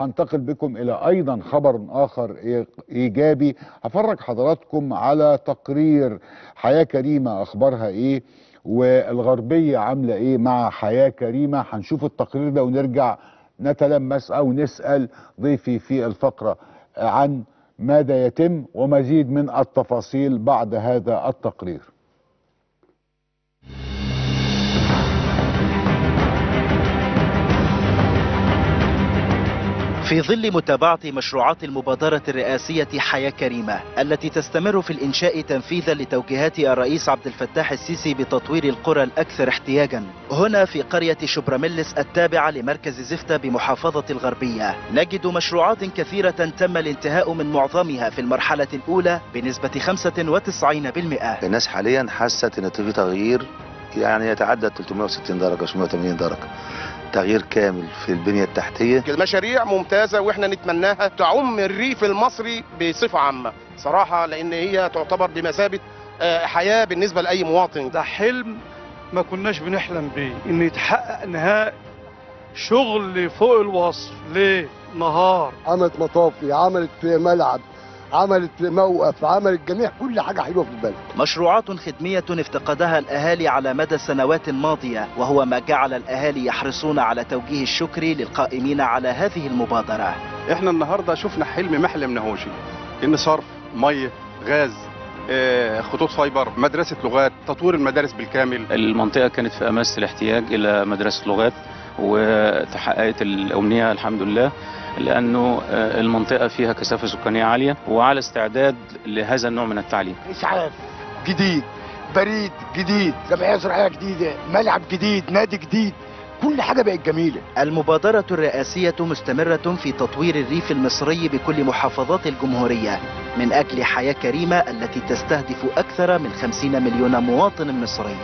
هنتقل بكم إلى أيضا خبر آخر إيجابي. هفرج حضراتكم على تقرير حياة كريمة أخبارها إيه والغربية عاملة إيه مع حياة كريمة. هنشوف التقرير ده ونرجع نتلمس أو نسأل ضيفي في الفقرة عن ماذا يتم ومزيد من التفاصيل بعد هذا التقرير. في ظل متابعة مشروعات المبادرة الرئاسية حياة كريمة التي تستمر في الإنشاء تنفيذا لتوجيهات الرئيس عبد الفتاح السيسي بتطوير القرى الأكثر احتياجا. هنا في قرية شبرملس التابعة لمركز زفتة بمحافظة الغربية نجد مشروعات كثيرة تم الانتهاء من معظمها في المرحلة الأولى بنسبة 95% الناس حاليا حست إن في تغيير يعني يتعدى 360 درجة 180 درجة. تغيير كامل في البنية التحتية. المشاريع ممتازة وإحنا نتمناها تعم الريف المصري بصفة عامة. صراحة لأن هي تعتبر بمثابة حياة بالنسبة لأي مواطن. ده حلم ما كناش بنحلم بيه إن يتحقق نهائي شغل فوق الوصف ليه نهار عملت مطافي عملت ملعب. عملت موقف عملت جميع كل حاجة حلوة في البلد. مشروعات خدمية افتقدها الأهالي على مدى السنوات الماضية وهو ما جعل الأهالي يحرصون على توجيه الشكر للقائمين على هذه المبادرة. إحنا النهاردة شفنا حلم ما حلمناهوش إن صرف مية غاز خطوط فايبر مدرسة لغات تطوير المدارس بالكامل. المنطقة كانت في أمس الاحتياج إلى مدرسة لغات. وتحققت الأمنية الحمد لله لأنه المنطقة فيها كثافة سكانية عالية وعلى استعداد لهذا النوع من التعليم. إسعاف جديد بريد جديد جمعية زراعية جديدة ملعب جديد نادي جديد كل حاجة بقت جميلة. المبادرة الرئاسية مستمرة في تطوير الريف المصري بكل محافظات الجمهورية من أجل حياة كريمة التي تستهدف أكثر من 50 مليون مواطن مصري.